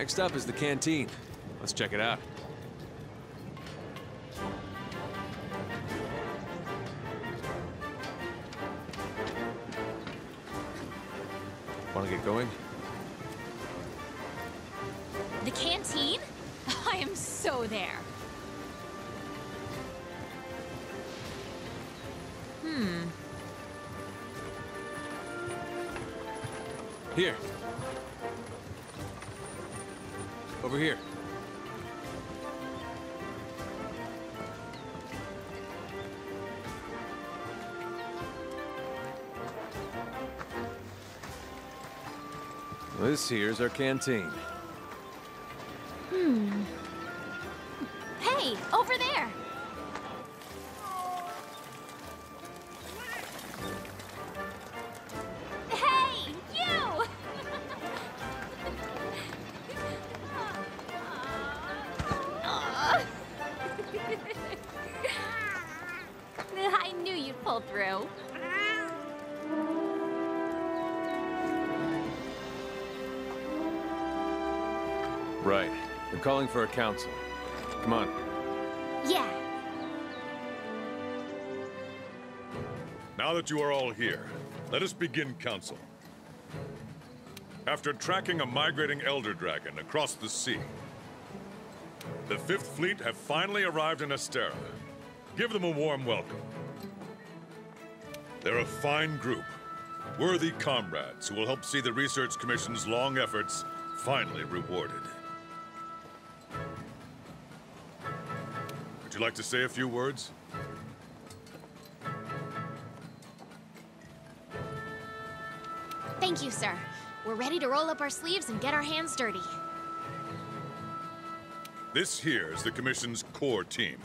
Next up is the canteen. Let's check it out. Want to get going? The canteen? I am so there. Hmm. Here. Over here. This here's our canteen. Right. They're calling for a council. Come on. Yeah, Now that you are all here, let us begin council. After tracking a migrating Elder Dragon across the sea, the Fifth Fleet have finally arrived in Astera. Give them a warm welcome. They're a fine group, worthy comrades who will help see the Research Commission's long efforts finally rewarded. You like to say a few words? thank you, sir. We're ready to roll up our sleeves and get our hands dirty. This here is the Commission's core team.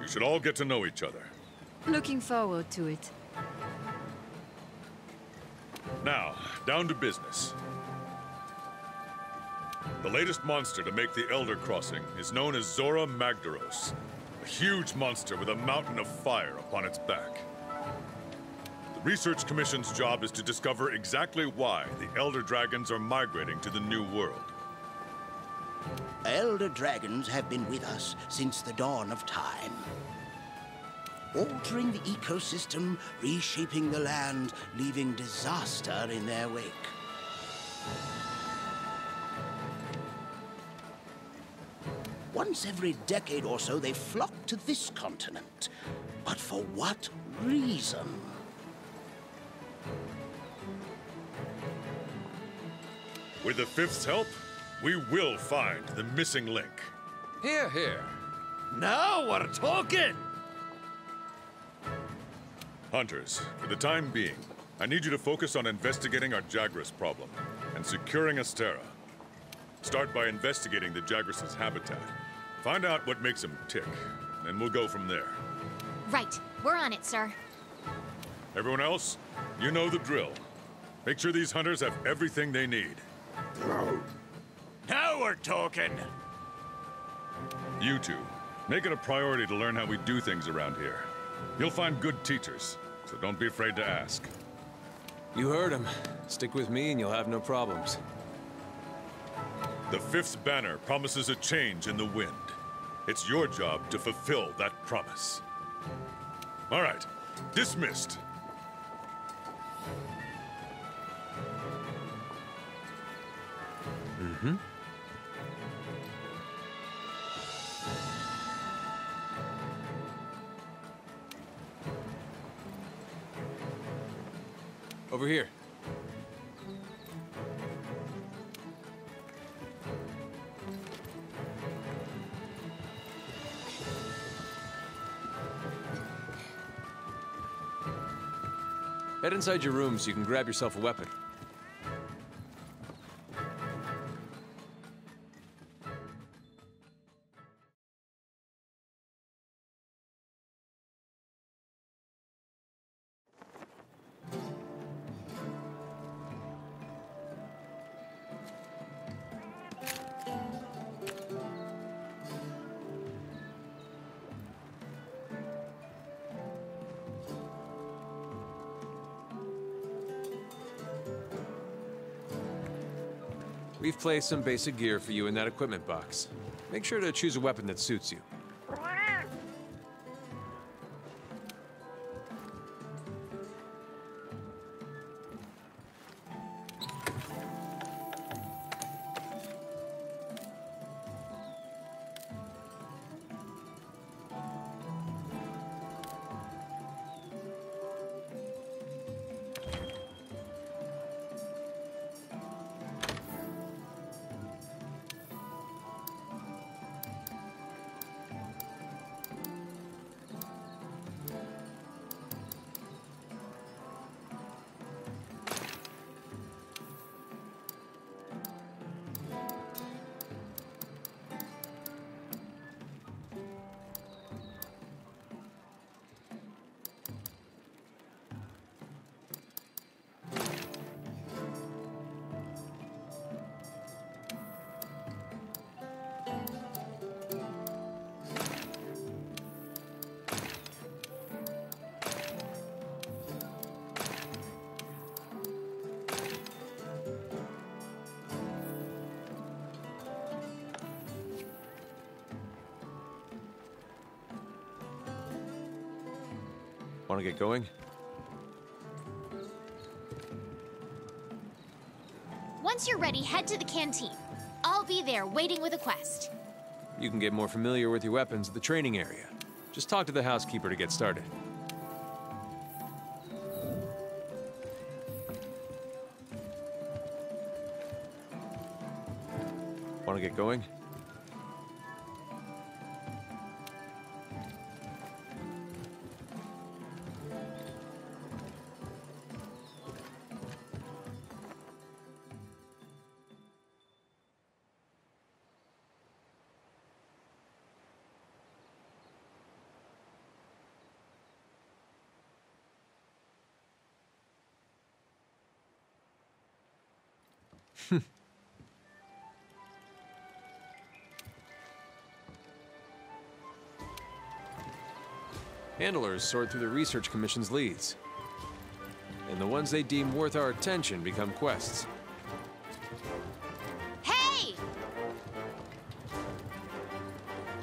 You should all get to know each other. Looking forward to it. Now, down to business. The latest monster to make the Elder Crossing is known as Zora Magdaros, a huge monster with a mountain of fire upon its back. The Research Commission's job is to discover exactly why the Elder Dragons are migrating to the New World. Elder dragons have been with us since the dawn of time. Altering the ecosystem, reshaping the land, leaving disaster in their wake. Once every decade or so, they flock to this continent. But for what reason? With the Fifth's help, we will find the missing link. Here, here. Now we're talking! Hunters, for the time being, I need you to focus on investigating our Jagras problem and securing Astera. Start by investigating the Jagras' habitat. Find out what makes them tick, and we'll go from there. Right, we're on it, sir. Everyone else, you know the drill. Make sure these hunters have everything they need. Now we're talking! You two, make it a priority to learn how we do things around here. You'll find good teachers, so don't be afraid to ask. You heard him. Stick with me and you'll have no problems. The fifth banner promises a change in the wind. It's your job to fulfill that promise. All right, dismissed. Mm-hmm. Over here. Head inside your room so you can grab yourself a weapon. We've placed some basic gear for you in that equipment box. Make sure to choose a weapon that suits you. Want to get going? Once you're ready, head to the canteen. I'll be there waiting with a quest. You can get more familiar with your weapons at the training area. Just talk to the housekeeper to get started. Want to get going? Handlers sort through the Research Commission's leads. And the ones they deem worth our attention become quests. Hey!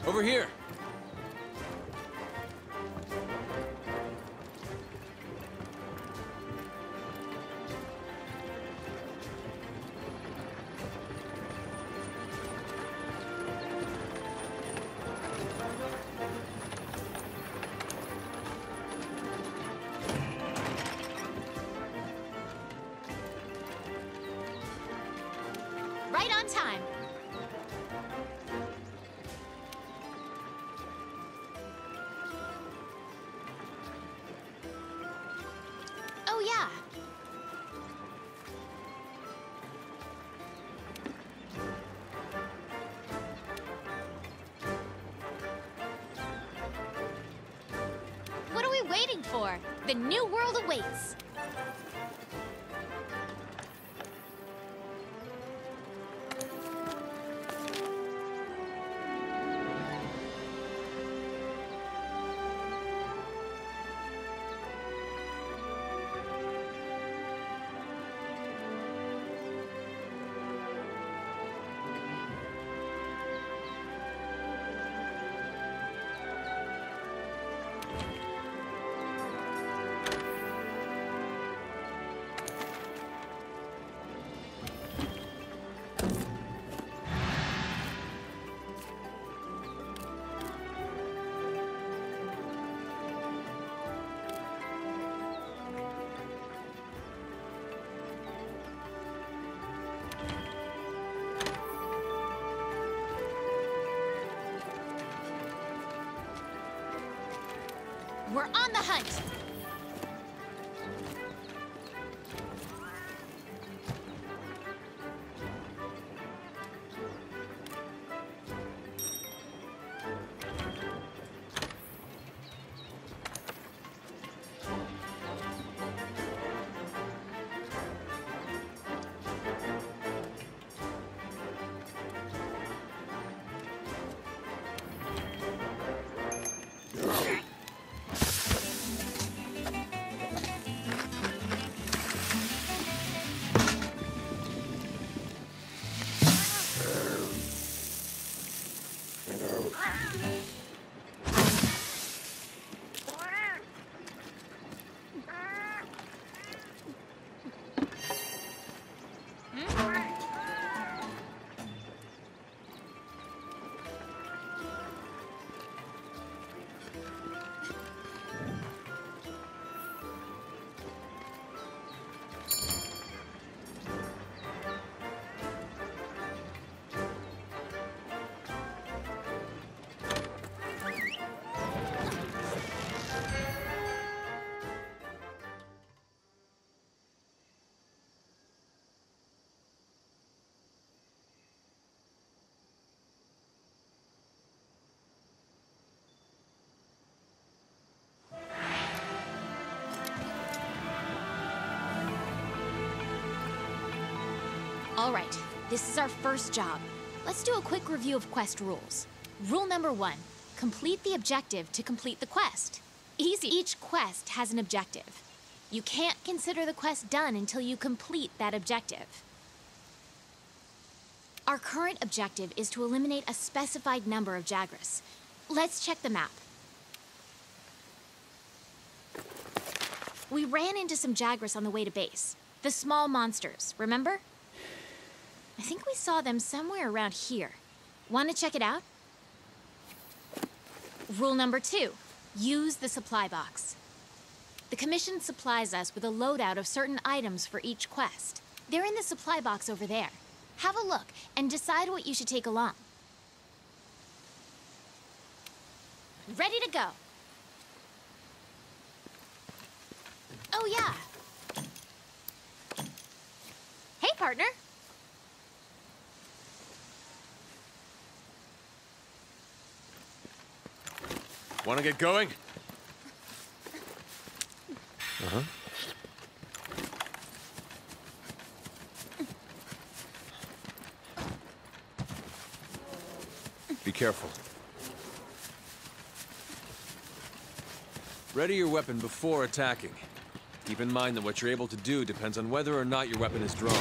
Over here! For? The new world awaits. On the hunt. All right, this is our first job. Let's do a quick review of quest rules. Rule number one complete the objective to complete the quest. Easy. Each quest has an objective. You can't consider the quest done until you complete that objective. Our current objective is to eliminate a specified number of Jagras. Let's check the map. We ran into some Jagras on the way to base. The small monsters, remember? I think we saw them somewhere around here. Want to check it out? Rule number two use the supply box. The Commission supplies us with a loadout of certain items for each quest. They're in the supply box over there. Have a look and decide what you should take along. Ready to go. Oh, yeah. Hey, partner. Want to get going? Uh-huh. Be careful. Ready your weapon before attacking. Keep in mind that what you're able to do depends on whether or not your weapon is drawn.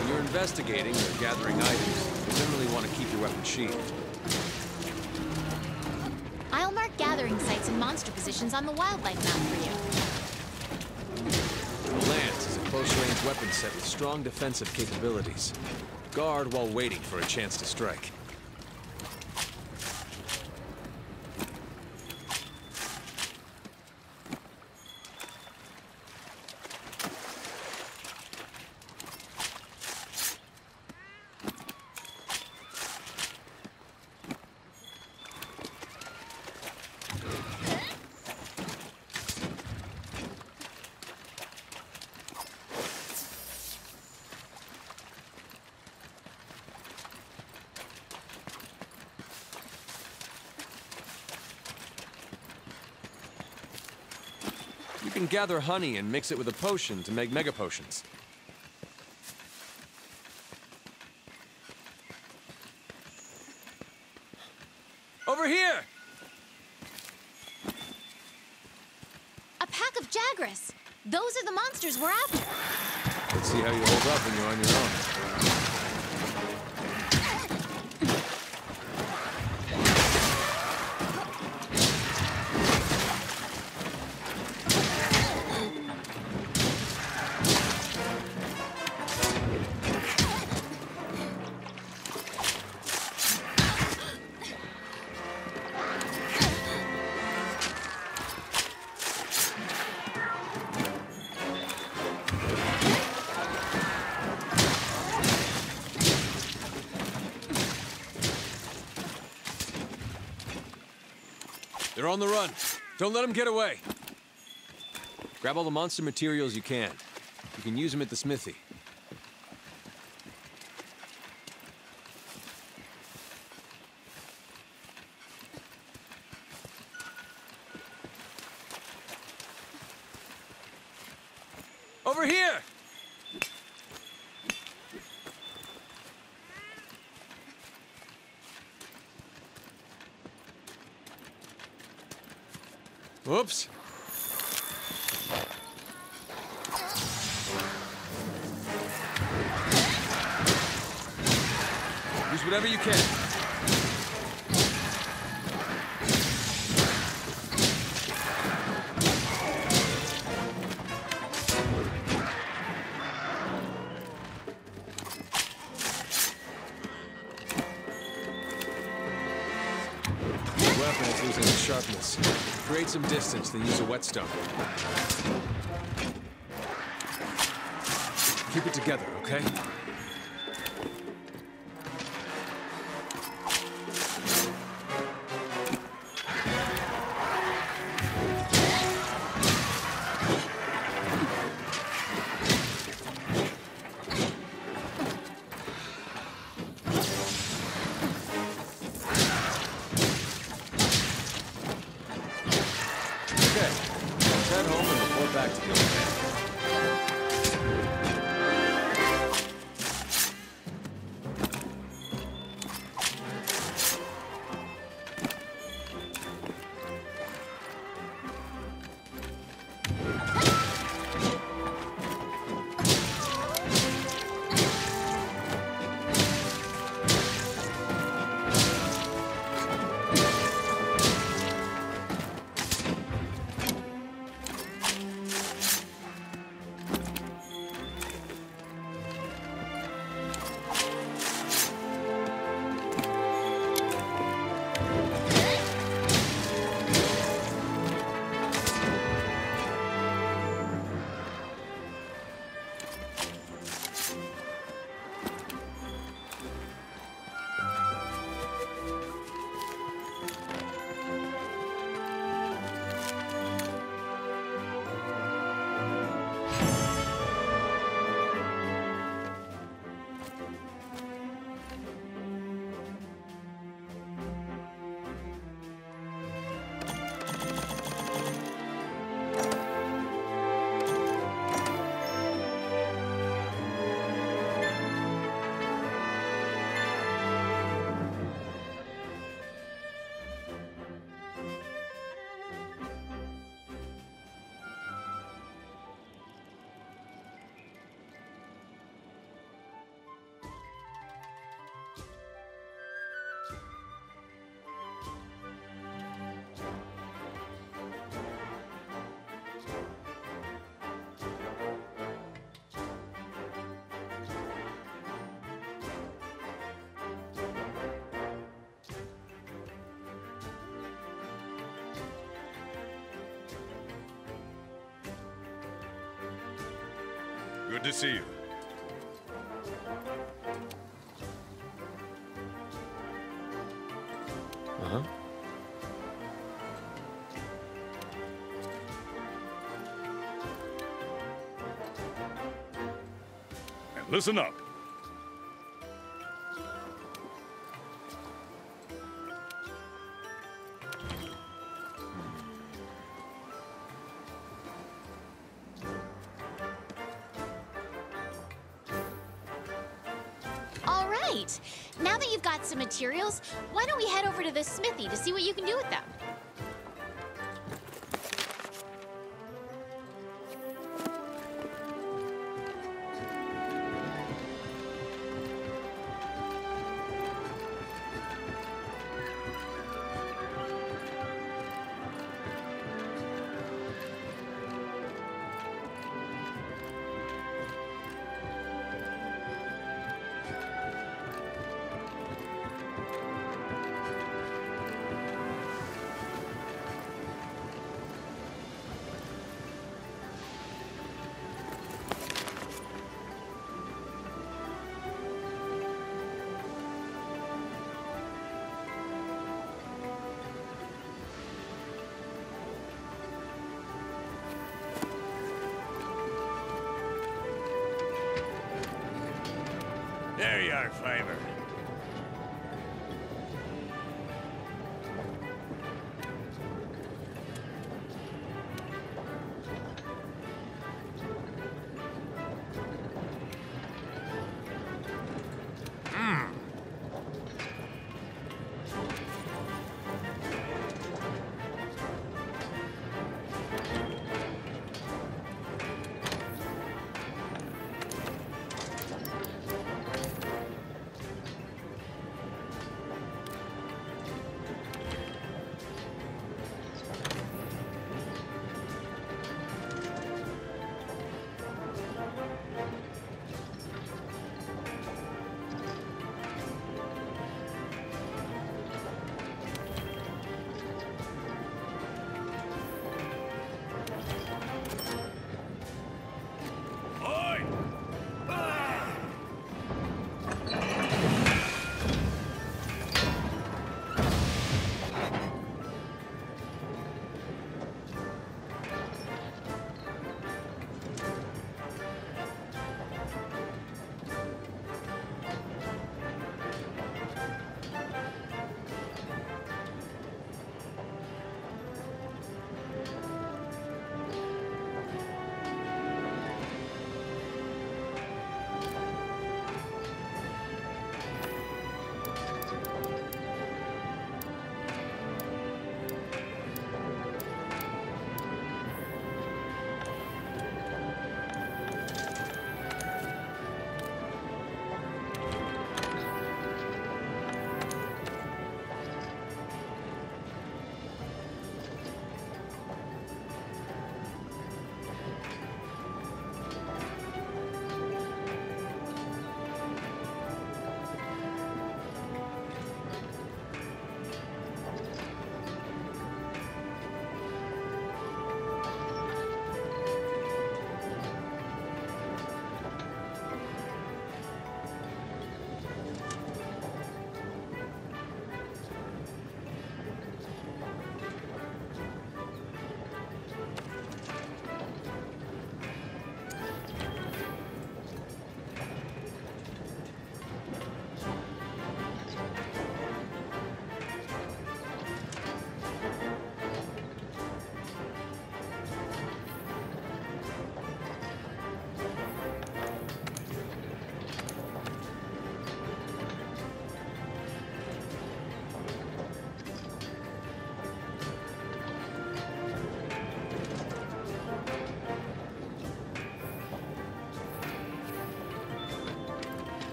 When you're investigating or gathering items, you generally want to keep your weapon sheathed. Monster positions on the wildlife map for you. The Lance is a close-range weapon set with strong defensive capabilities. Guard while waiting for a chance to strike. Gather honey and mix it with a potion to make mega potions. Over here! A pack of Jagras. Those are the monsters we're after. Let's see how you hold up when you're on your own. On the run. Don't let them get away. Grab all the monster materials you can. You can use them at the smithy. Over here! Whoops. Use whatever you can. Create some distance, then use a whetstone. Keep it together, okay? Good to see you. Uh-huh. And listen up. Smithy to see what you can do with them? There you are, Fiver.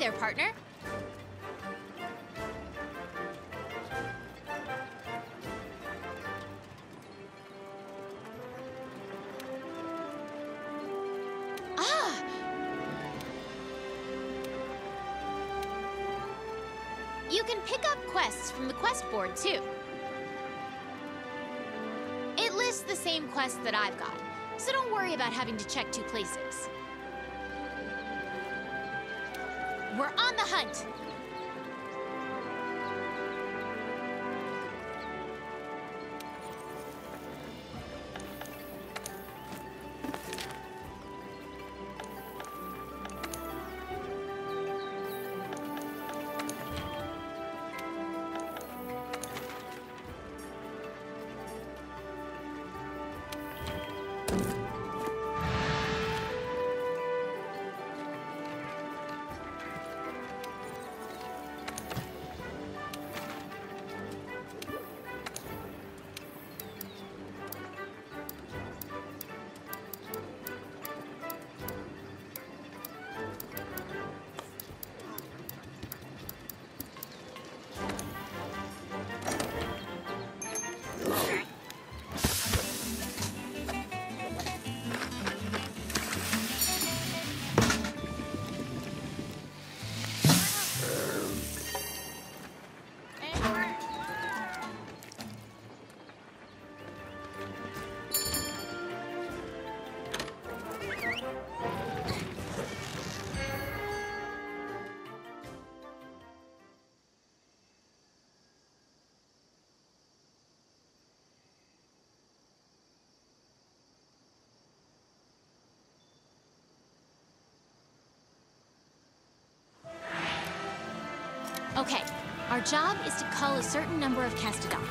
there, partner. Ah! You can pick up quests from the quest board, too. It lists the same quests that I've got, so don't worry about having to check two places. We're on the hunt! Okay, our job is to cull a certain number of Kestodon.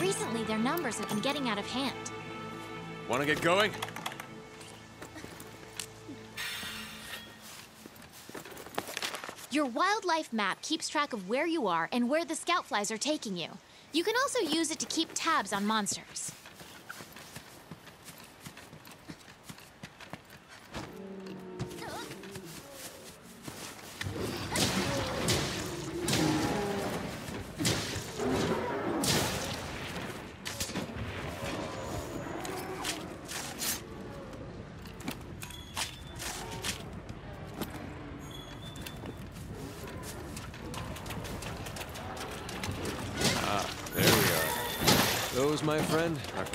Recently, their numbers have been getting out of hand. Want to get going? Your wildlife map keeps track of where you are and where the scout flies are taking you. You can also use it to keep tabs on monsters.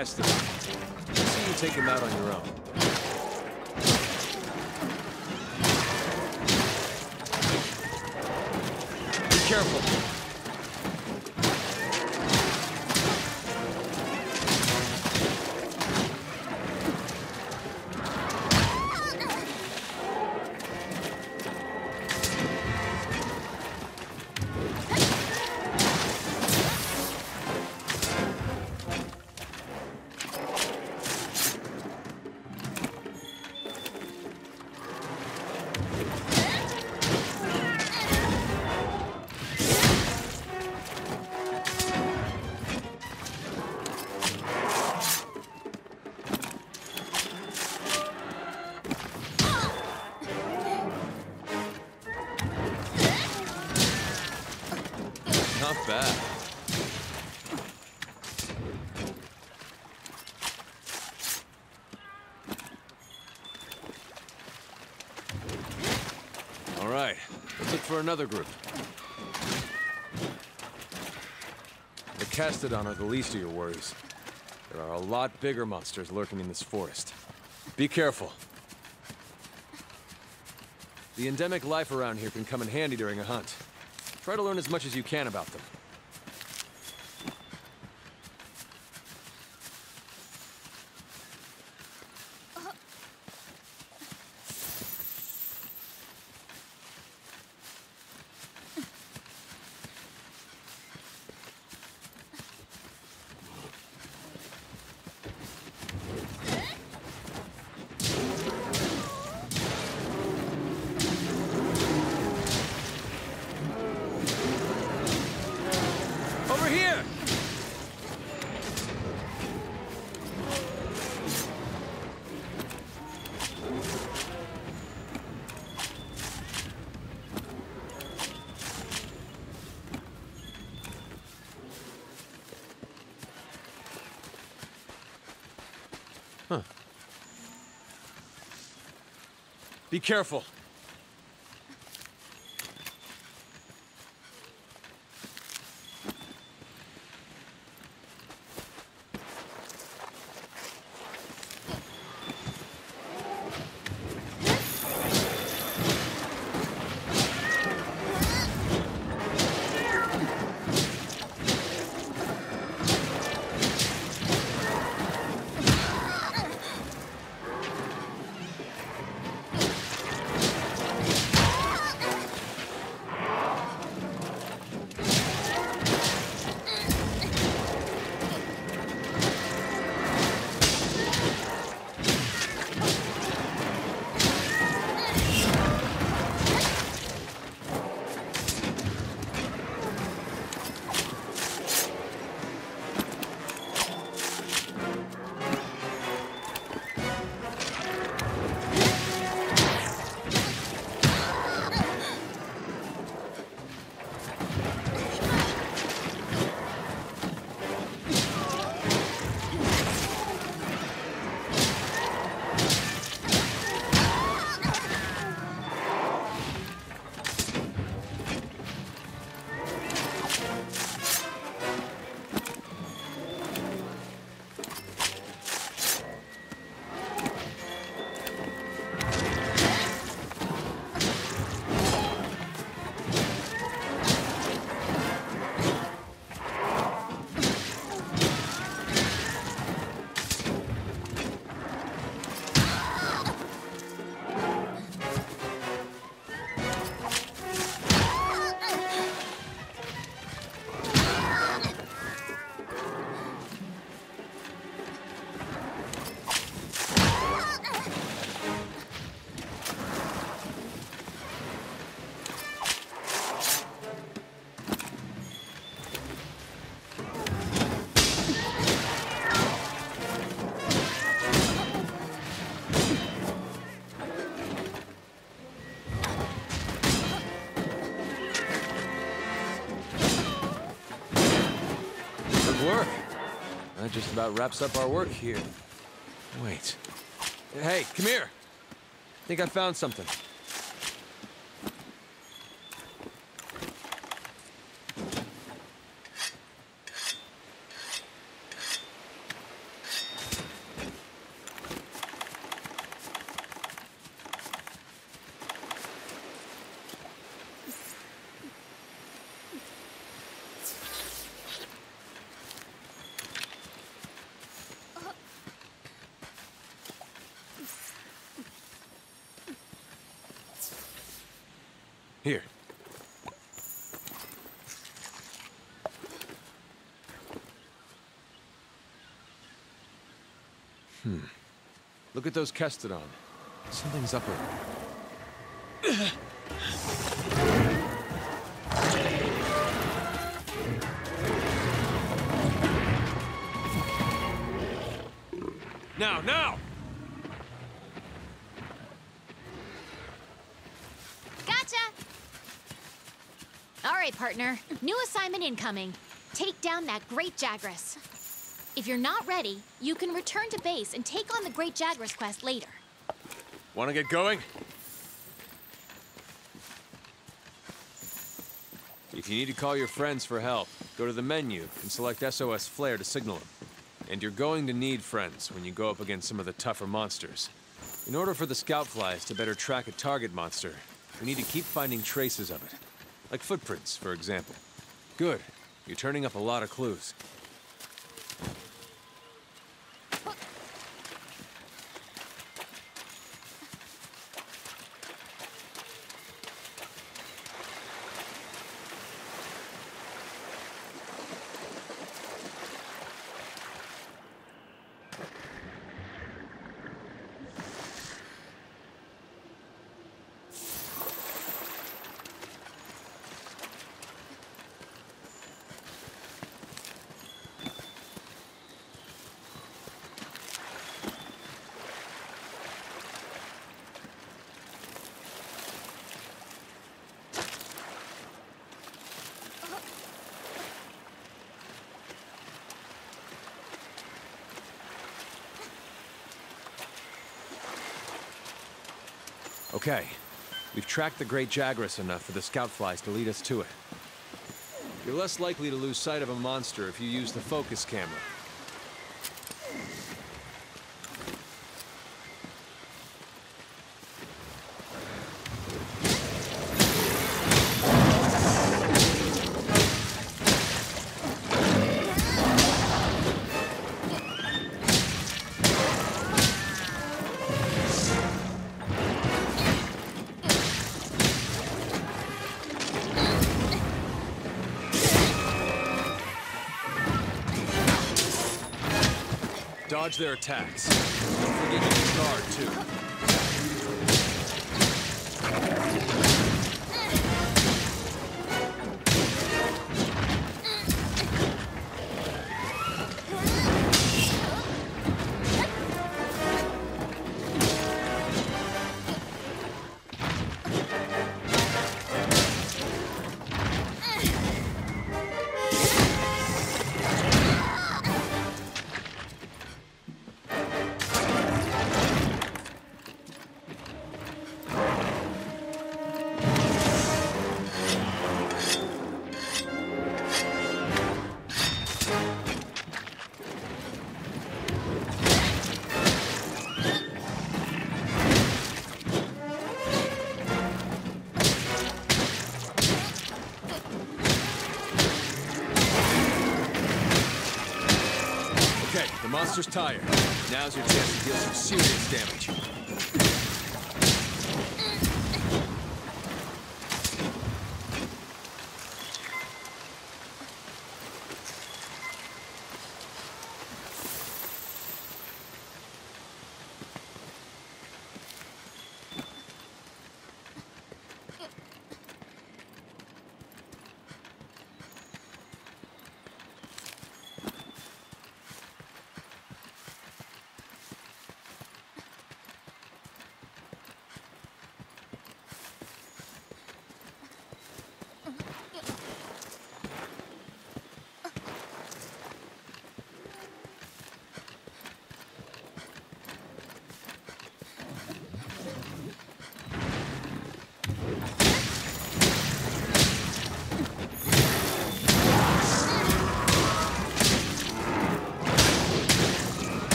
Are See you take them out on your own. Another group. The Kestodon are the least of your worries. There are a lot bigger monsters lurking in this forest. Be careful. The endemic life around here can come in handy during a hunt. Try to learn as much as you can about them. Over here! Huh. Be careful. That just about wraps up our work here. Wait. Hey, come here! I think I found something. At those Kestodon. Something's up here. Now, now! Gotcha! All right, partner. New assignment incoming. Take down that Great Jagras. If you're not ready, you can return to base and take on the Great Jagras quest later. Want to get going? If you need to call your friends for help, go to the menu and select SOS Flare to signal them. And you're going to need friends when you go up against some of the tougher monsters. In order for the scout flies to better track a target monster, we need to keep finding traces of it. Like footprints, for example. Good. You're turning up a lot of clues. Okay. We've tracked the Great Jagras enough for the scout flies to lead us to it. You're less likely to lose sight of a monster if you use the focus camera. Dodge their attacks. Don't forget to guard, too. The tired. Now's your chance to deal some serious damage.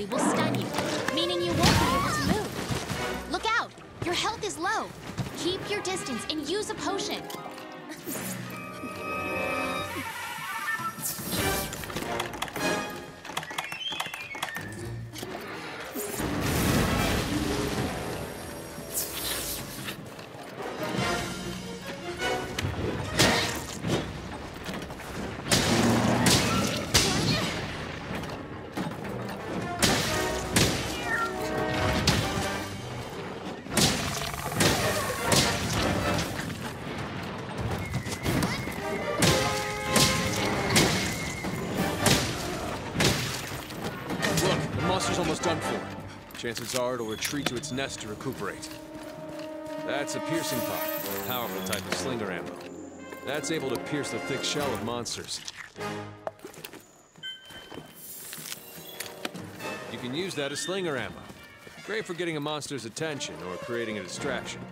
Repeatedly will Chances are it'll retreat to its nest to recuperate. That's a piercing pod, a powerful type of slinger ammo. That's able to pierce the thick shell of monsters. You can use that as slinger ammo. Great for getting a monster's attention or creating a distraction.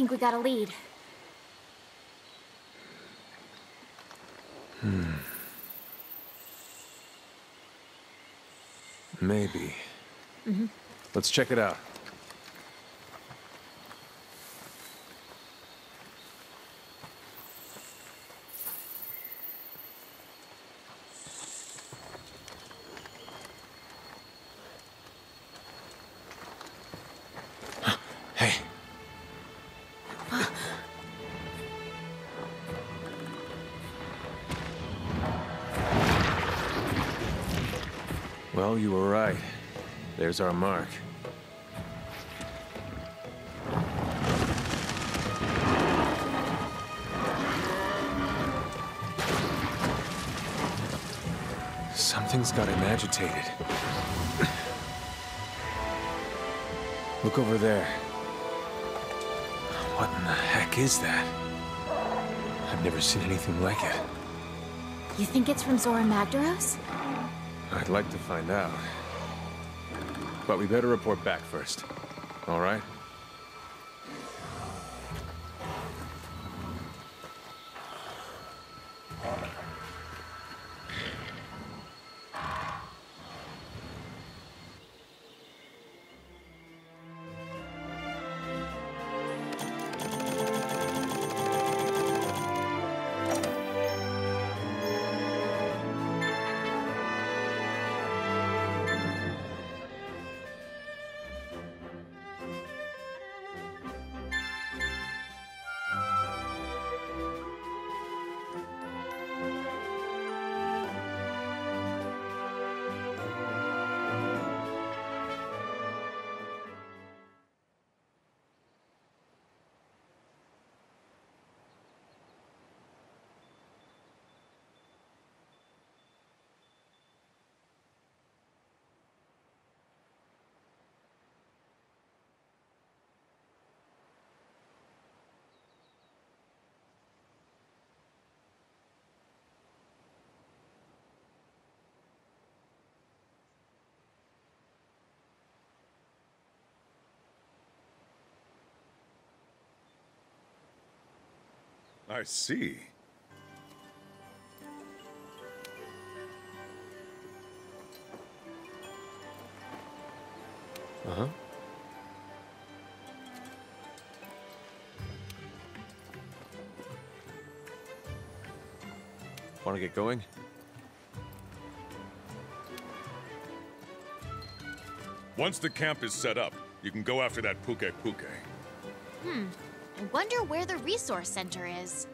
Think we got a lead. Hmm. Maybe. Mm -hmm. Let's check it out. There's our mark. Something's got him agitated. Look over there. What in the heck is that? I've never seen anything like it. You think it's from Zorah Magdaros? I'd like to find out. But we better report back first. All right? I see. Uh-huh. Want to get going? Once the camp is set up, you can go after that Puke Puke. I wonder where the resource center is.